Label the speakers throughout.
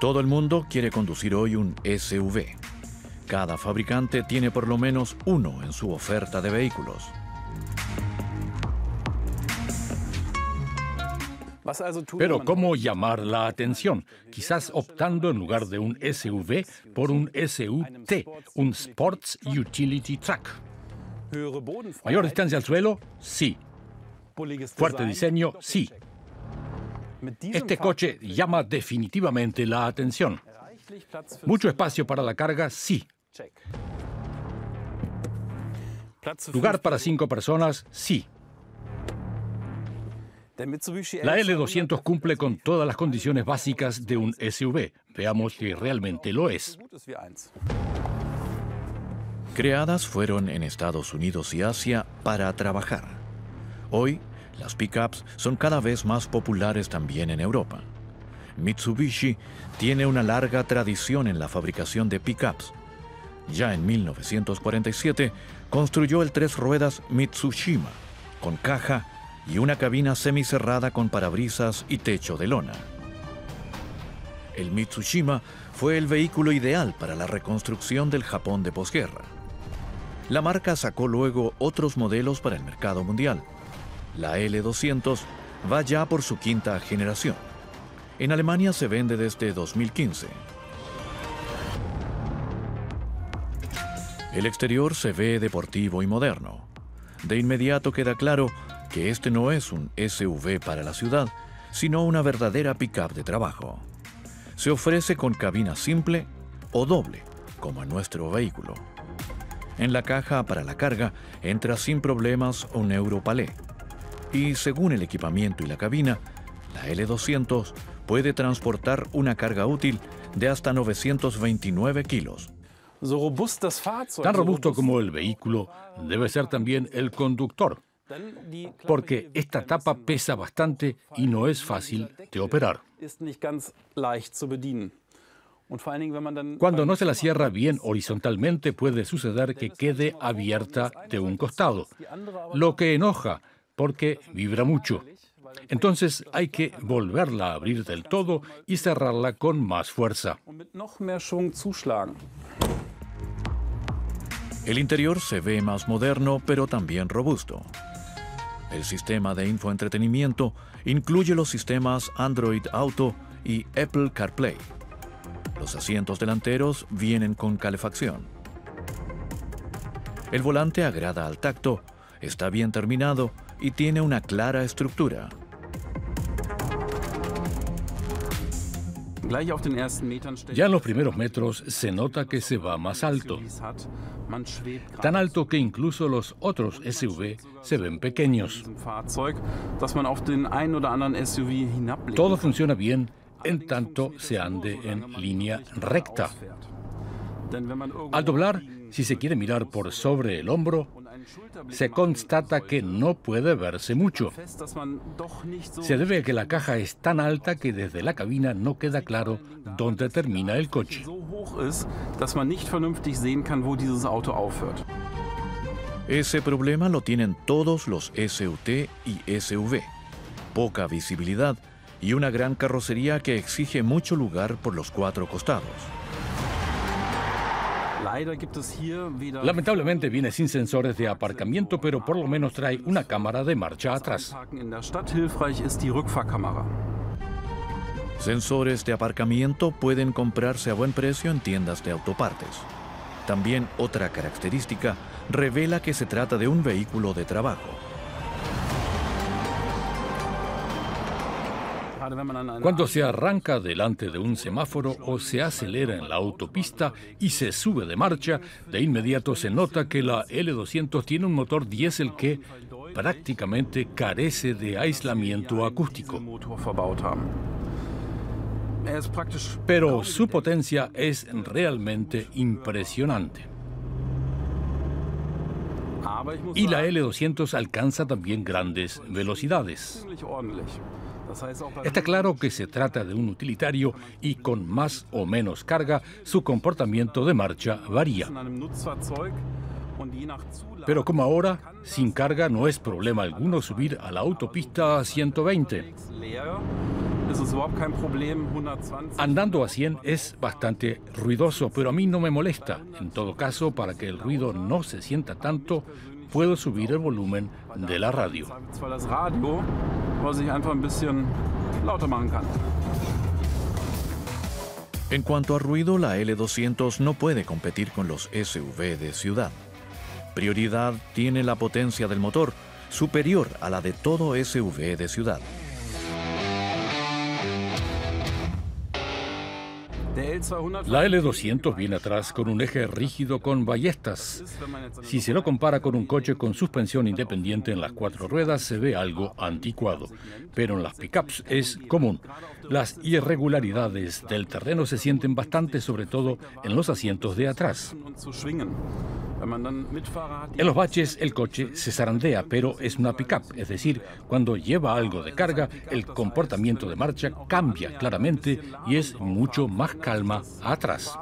Speaker 1: Todo el mundo quiere conducir hoy un SUV. Cada fabricante tiene por lo menos uno en su oferta de vehículos.
Speaker 2: Pero ¿cómo llamar la atención? Quizás optando en lugar de un SUV por un SUT, un Sports Utility Truck. ¿Mayor distancia al suelo? Sí. Fuerte diseño? Sí. Este coche llama definitivamente la atención. ¿Mucho espacio para la carga? Sí. ¿Lugar para cinco personas? Sí. La L200 cumple con todas las condiciones básicas de un SUV. Veamos que realmente lo es.
Speaker 1: Creadas fueron en Estados Unidos y Asia para trabajar. Hoy, las pickups son cada vez más populares también en Europa. Mitsubishi tiene una larga tradición en la fabricación de pickups. Ya en 1947 construyó el tres ruedas Mitsushima, con caja y una cabina semicerrada con parabrisas y techo de lona. El Mitsushima fue el vehículo ideal para la reconstrucción del Japón de posguerra. La marca sacó luego otros modelos para el mercado mundial. La L200 va ya por su quinta generación. En Alemania se vende desde 2015. El exterior se ve deportivo y moderno. De inmediato queda claro que este no es un SUV para la ciudad, sino una verdadera pickup de trabajo. Se ofrece con cabina simple o doble, como en nuestro vehículo. En la caja para la carga entra sin problemas un Europalé. Y según el equipamiento y la cabina, la L200 puede transportar una carga útil de hasta 929 kilos.
Speaker 2: Tan robusto como el vehículo debe ser también el conductor, porque esta tapa pesa bastante y no es fácil de operar. Cuando no se la cierra bien horizontalmente puede suceder que quede abierta de un costado, lo que enoja porque vibra mucho. Entonces hay que volverla a abrir del todo y cerrarla con más fuerza.
Speaker 1: El interior se ve más moderno pero también robusto. El sistema de infoentretenimiento incluye los sistemas Android Auto y Apple CarPlay. Los asientos delanteros vienen con calefacción. El volante agrada al tacto, está bien terminado y tiene una clara estructura.
Speaker 2: Ya en los primeros metros se nota que se va más alto. Tan alto que incluso los otros SUV se ven pequeños. Todo funciona bien en tanto se ande en línea recta. Al doblar, si se quiere mirar por sobre el hombro, se constata que no puede verse mucho. Se debe a que la caja es tan alta que desde la cabina no queda claro dónde termina el coche.
Speaker 1: Ese problema lo tienen todos los SUT y SUV. Poca visibilidad y una gran carrocería que exige mucho lugar por los cuatro costados.
Speaker 2: Lamentablemente viene sin sensores de aparcamiento, pero por lo menos trae una cámara de marcha atrás.
Speaker 1: Sensores de aparcamiento pueden comprarse a buen precio en tiendas de autopartes. También otra característica revela que se trata de un vehículo de trabajo.
Speaker 2: Cuando se arranca delante de un semáforo o se acelera en la autopista y se sube de marcha, de inmediato se nota que la L200 tiene un motor diésel que prácticamente carece de aislamiento acústico. Pero su potencia es realmente impresionante. Y la L200 alcanza también grandes velocidades. Está claro que se trata de un utilitario y con más o menos carga su comportamiento de marcha varía. Pero como ahora, sin carga no es problema alguno subir a la autopista a 120. Andando a 100 es bastante ruidoso, pero a mí no me molesta. En todo caso, para que el ruido no se sienta tanto, puedo subir el volumen de la radio.
Speaker 1: En cuanto a ruido, la L200 no puede competir con los SUV de ciudad. Prioridad tiene la potencia del motor, superior a la de todo SUV de ciudad.
Speaker 2: La L200 viene atrás con un eje rígido con ballestas. Si se lo compara con un coche con suspensión independiente en las cuatro ruedas, se ve algo anticuado. Pero en las pickups es común. Las irregularidades del terreno se sienten bastante, sobre todo en los asientos de atrás. En los baches el coche se zarandea, pero es una pickup, es decir, cuando lleva algo de carga, el comportamiento de marcha cambia claramente y es mucho más calma atrás.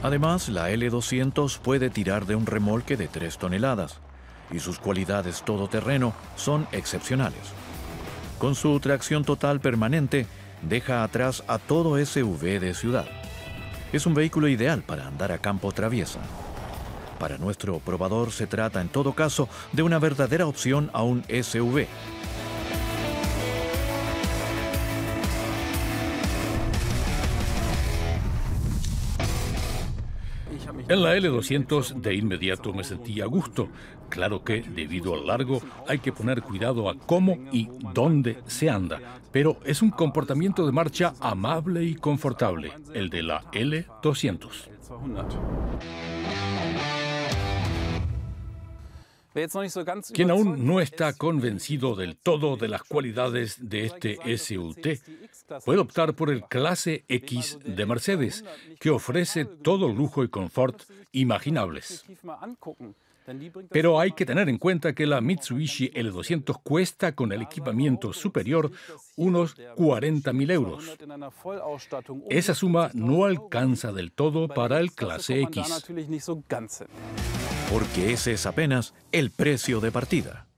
Speaker 1: Además, la L200 puede tirar de un remolque de 3 toneladas y sus cualidades todoterreno son excepcionales. Con su tracción total permanente, deja atrás a todo SUV de ciudad. Es un vehículo ideal para andar a campo traviesa. Para nuestro probador se trata en todo caso de una verdadera opción a un SUV.
Speaker 2: En la L200 de inmediato me sentí a gusto. Claro que, debido al largo, hay que poner cuidado a cómo y dónde se anda, pero es un comportamiento de marcha amable y confortable, el de la L200. Quien aún no está convencido del todo de las cualidades de este SUT puede optar por el Clase X de Mercedes, que ofrece todo lujo y confort imaginables. Pero hay que tener en cuenta que la Mitsubishi L200 cuesta con el equipamiento superior unos 40.000 euros. Esa suma no alcanza del todo para el clase X.
Speaker 1: Porque ese es apenas el precio de partida.